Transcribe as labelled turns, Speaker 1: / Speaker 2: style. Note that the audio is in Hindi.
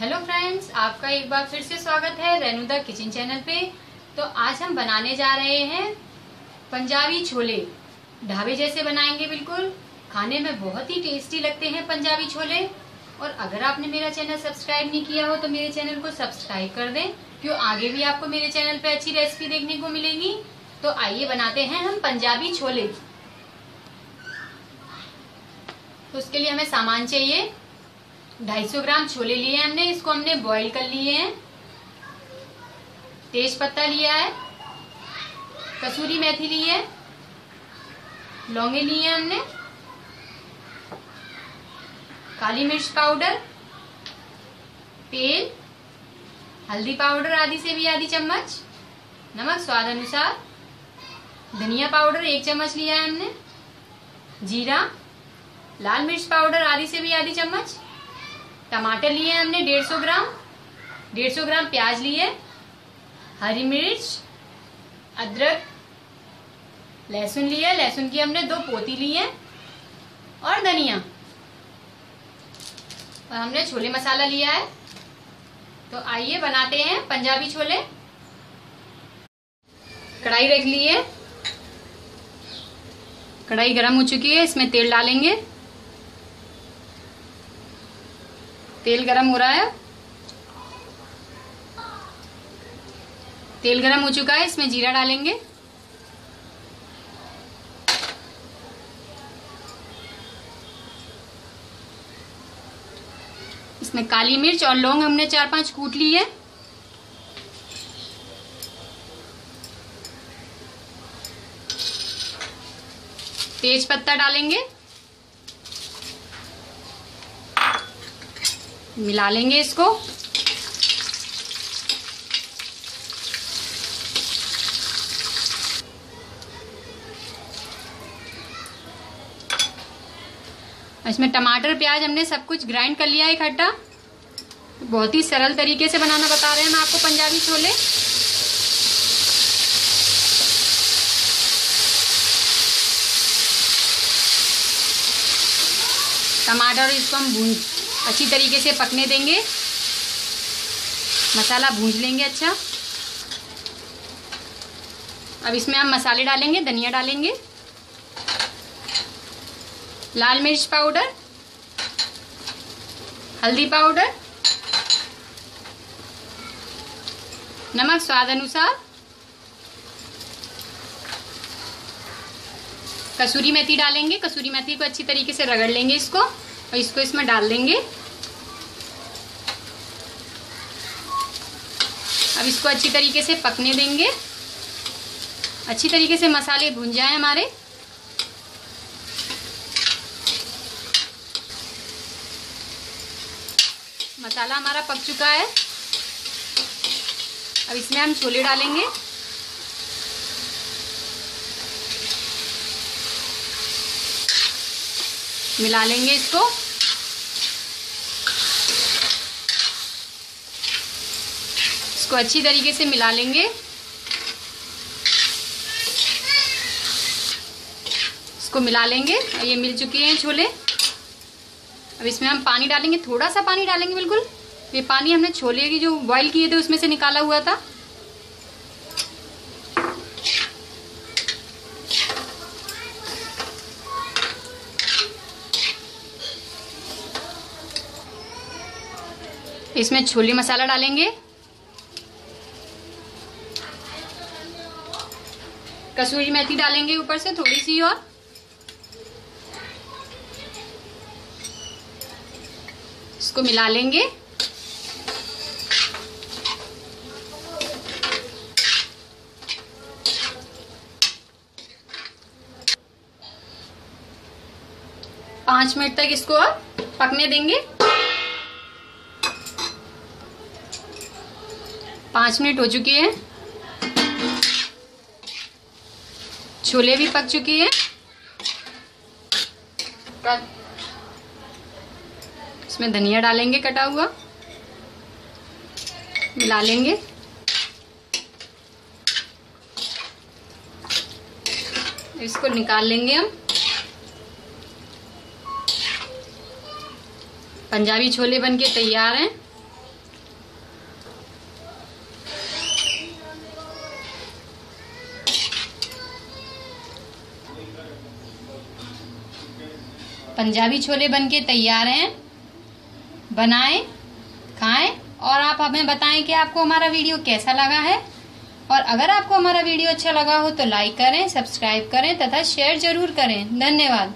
Speaker 1: बार फिर से स्वागत है रेनुदा किचन चैनल पे। तो आज हम बनाने जा रहे हैं पंजाबी छोले। ढाबे जैसे बनाएँगे बिल्कुल। खाने में बहुत ही टेस्टी लगते हैं पंजाबी छोले। और अगर आपने मेरा चैनल सब्सक्राइब नहीं किया हो तो मेरे चैनल को सब्सक्राइब कर दें, क्यों आगे भी आपको मेरे चैनल पे अच्छी रेसिपी देखने को मिलेगी। तो आइए बनाते हैं हम पंजाबी छोले। तो उसके लिए हमें सामान चाहिए। 250 ग्राम छोले लिए हमने, इसको हमने बॉईल कर लिए हैं। तेज पत्ता लिया है, कसूरी मेथी ली है, लौंगे लिए हैं हमने, काली मिर्च पाउडर, तेल, हल्दी पाउडर आधी से भी आधी चम्मच, नमक स्वाद अनुसार, धनिया पाउडर एक चम्मच लिया है हमने, जीरा, लाल मिर्च पाउडर आधी से भी आधी चम्मच टमाटर लिए हमने 150 ग्राम। 150 ग्राम प्याज लिए। हरी मिर्च, अदरक, लहसुन लिया लहसुन की हमने दो पोती ली है और धनिया। और हमने छोले मसाला लिया है। तो आइए बनाते हैं पंजाबी छोले। कढ़ाई रख ली है। कढ़ाई गरम हो चुकी है, इसमें तेल डालेंगे। तेल गरम हो रहा है। तेल गरम हो चुका है, इसमें जीरा डालेंगे। इसमें काली मिर्च और लौंग हमने चार पाँच कूट ली है। तेज पत्ता डालेंगे। मिला लेंगे इसको। इसमें टमाटर, प्याज हमने सब कुछ ग्राइंड कर लिया है इकट्ठा। बहुत ही सरल तरीके से बनाना बता रहे हैं हम आपको पंजाबी छोले। टमाटर इसको हम भून अच्छी तरीके से पकने देंगे। मसाला भूंज लेंगे अच्छा। अब इसमें हम मसाले डालेंगे, धनिया डालेंगे। लाल मिर्च पाउडर, हल्दी पाउडर, नमक स्वाद अनुसार, कसूरी मेथी डालेंगे। कसूरी मेथी को अच्छी तरीके से रगड़ लेंगे इसको। और इसको इसमें डाल देंगे। अब इसको अच्छी तरीके से पकने देंगे। अच्छी तरीके से मसाले भुन जाए हमारे। मसाला हमारा पक चुका है। अब इसमें हम छोले डालेंगे। मिला लेंगे इसको। इसको अच्छी तरीके से मिला लेंगे। इसको मिला लेंगे। ये मिल चुके हैं छोले। अब इसमें हम पानी डालेंगे, थोड़ा सा पानी डालेंगे बिल्कुल। ये पानी हमने छोले की जो बॉईल किए थे उसमें से निकाला हुआ था। इसमें छोले मसाला डालेंगे। कसूरी मेथी डालेंगे ऊपर से थोड़ी सी और। इसको मिला लेंगे। पाँच मिनट तक इसको पकने देंगे। पाँच मिनट हो चुके हैं। छोले भी पक चुके हैं। इसमें धनिया डालेंगे कटा हुआ। मिला लेंगे। इसको निकाल लेंगे हम। पंजाबी छोले बनके तैयार हैं। पंजाबी छोले बनके तैयार हैं। बनाएँ, खाएँ और आप हमें बताएँ कि आपको हमारा वीडियो कैसा लगा है। और अगर आपको हमारा वीडियो अच्छा लगा हो तो लाइक करें, सब्सक्राइब करें तथा शेयर ज़रूर करें। धन्यवाद।